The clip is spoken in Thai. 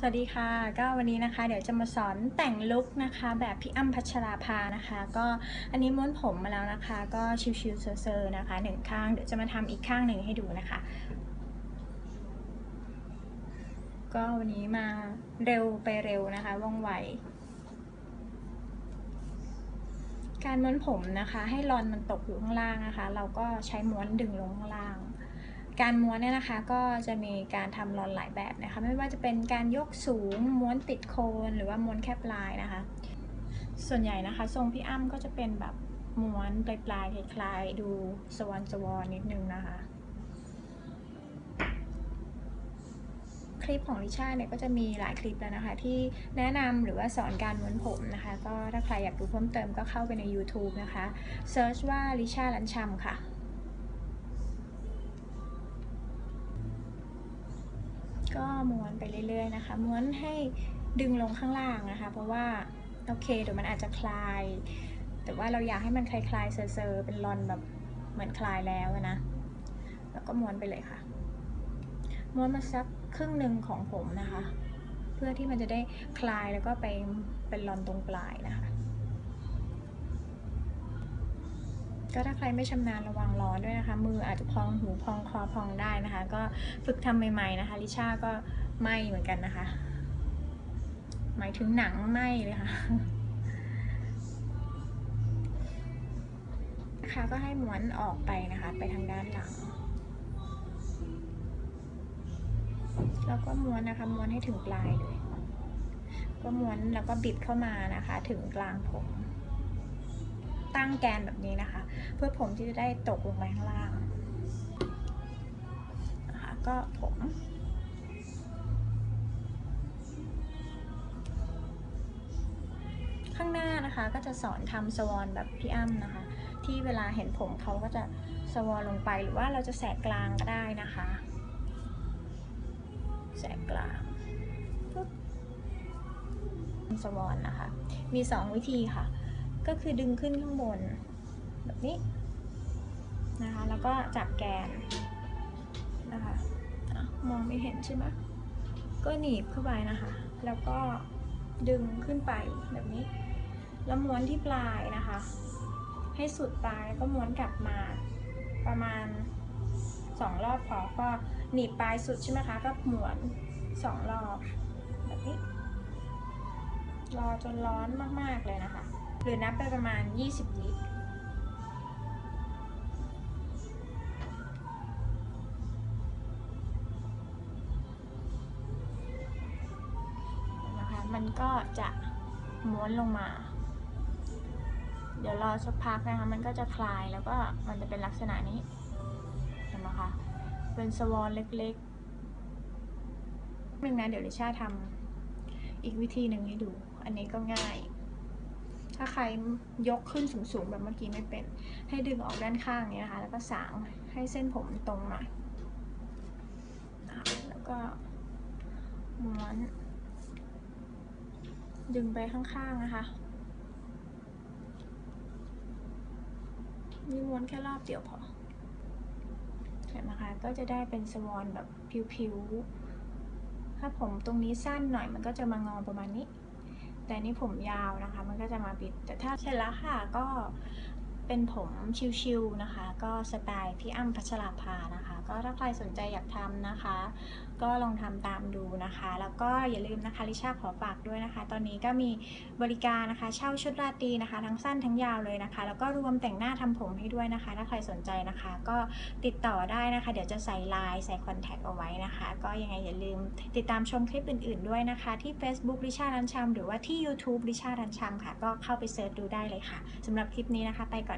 สวัสดีค่ะ ก็วันนี้นะคะ เดี๋ยวจะมาสอนแต่งลุคนะคะ แบบพี่อ้ำพัชราภานะคะ ก็อันนี้ม้วนผมมาแล้วนะคะ ก็ชิวๆเซอร์ๆนะคะหนึ่งข้างเดี๋ยวจะมาทำอีกข้างหนึ่งให้ดูนะคะ ก็วันนี้มาเร็วไปเร็วนะคะว่องไวการม้วนผมนะคะ ให้รอนมันตกอยู่ข้างล่างนะคะ เราก็ใช้ม้วนดึงลงข้างล่าง การม้วนเนี่ยนะคะก็จะมีการทำรอนหลายแบบนะคะไม่ว่าจะเป็นการยกสูงม้วนติดโคนหรือว่าม้วนแคบลายนะคะ ส่วนใหญ่นะคะทรงพี่อ้ำก็จะเป็นแบบม้วนปลายปลายๆคล้ายๆดูสวอนสวอนนิดนึงนะคะ คลิปของลิชาเนี่ยก็จะมีหลายคลิปแล้วนะคะ ที่แนะนำหรือว่าสอนการม้วนผมนะคะ ก็ถ้าใครอยากดูเพิ่มเติมก็เข้าไปใน YouTube นะคะเซิร์ชว่าลิชาลันชัมค่ะ ก็ม้วนไปเรื่อยๆนะคะ ม้วนให้ดึงลงข้างล่างนะคะ เพราะว่าโอเคเดี๋ยวมันอาจจะคลาย แต่ว่าเราอยากให้มันคลายๆเซอร์ๆเป็นรอนแบบเหมือนคลายแล้วนะ แล้วก็ม้วนไปเลยค่ะ ม้วนมาสักครึ่งหนึ่งของผมนะคะ เพื่อที่มันจะได้คลายแล้วก็ไปเป็นรอนตรงปลายนะคะ ก็ถ้าใครไม่ชำนาญระวังร้อนด้วยนะคะ มืออาจจะพองหูพองคอพองได้นะคะ ก็ฝึกทำใหม่ ๆนะคะ ลิชาก็ไหมเหมือนกันนะคะ หมายถึงหนังไหมเลยค่ะนะคะก็ให้ม้วนออกไปนะคะ ไปทางด้านหลัง แล้วก็ม้วนนะคะ ม้วนให้ถึงปลายเลย ก็ม้วนแล้วก็บิดเข้ามานะคะ ถึงกลางผม ตั้งแกนแบบนี้นะคะ เพื่อผมที่จะได้ตกลงไปข้างล่างนะคะก็ผมข้างหน้านะคะก็จะสอนทำสวอนแบบพี่อ้ำนะคะ ที่เวลาเห็นผมเขาก็จะสวอนลงไปหรือว่าเราจะแสกกลางก็ได้นะคะ แสกกลางสวอนนะคะ มีสองวิธีค่ะ ก็คือดึงขึ้นข้างบน แบบนี้นะคะ แล้วก็จับแกนนะคะมองไม่เห็นใช่ไหมก็หนีบเข้าไปนะคะ แล้วก็ดึงขึ้นไปแบบนี้ แล้วม้วนที่ปลายนะคะ ให้สุดปลายแล้วก็ม้วนกลับมาประมาณสองรอบพอก็หนีบปลายสุดใช่ไหมคะ ก็ม้วนสองรอบแบบนี้ รอจนร้อนมาก ๆ เลยนะคะ รือนับไปประมาณ 20วิตร นะคะ มันก็จะม้วนลงมา เดี๋ยวรอสักพักนะคะ มันก็จะคลายแล้วก็มันจะเป็นลักษณะนี้ เห็นไหมคะ เป็นสวอนเล็กๆหนึ่งนะ เดี๋ยวลิชาทำอีกวิธีหนึ่งให้ดู อันนี้ก็ง่าย ถ้าใครยกขึ้นสูงๆแบบเมื่อกี้ไม่เป็น ให้ดึงออกด้านข้างนี้นะคะ แล้วก็สางให้เส้นผมตรงหน่อยแล้วก็ม้วน ดึงไปข้างๆนะคะนี่ม้วนแค่รอบเดียวพอเห็นไหมคะก็จะได้เป็นสวอนแบบผิวๆถ้าผมตรงนี้สั้นหน่อยมันก็จะมางอประมาณนี้ แต่นี่ผมยาวนะคะ มันก็จะมาปิด แต่ถ้าเสร็จแล้วค่ะก็ เป็นผมชิวๆนะคะ ก็สไตล์พี่อ้ำพัชราภานะคะ ก็ถ้าใครสนใจอยากทำนะคะ ก็ลองทำตามดูนะคะ แล้วก็อย่าลืมนะคะลิชาขอฝากด้วยนะคะ ตอนนี้ก็มีบริการนะคะเช่าชุดราตรีนะคะ ทั้งสั้นทั้งยาวเลยนะคะ แล้วก็รวมแต่งหน้าทำผมให้ด้วยนะคะ ถ้าใครสนใจนะคะ ก็ติดต่อได้นะคะ เดี๋ยวจะใส่ไลน์ใส่ contact เอาไว้นะคะ ก็ยังไงอย่าลืมติดตามชมคลิปอื่น ๆด้วยนะคะ ที่ Facebook ลิชารันชัมหรือว่าที่ YouTube ลิชารันชัมค่ะ ก็เข้าไป search ดูได้เลยค่ะสำหรับคลิปนี้นะคะ ไปก่อน